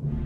you